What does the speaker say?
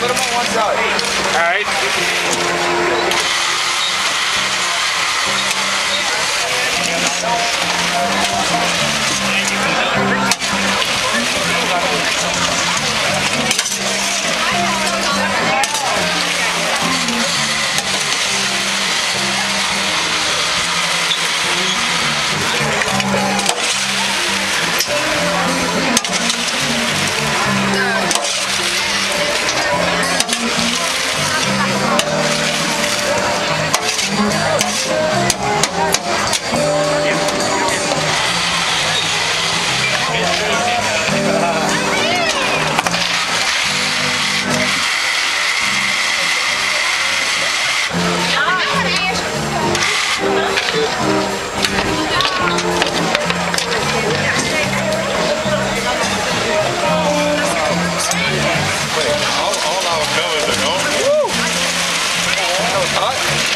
Put them on one side. All right. No. All right.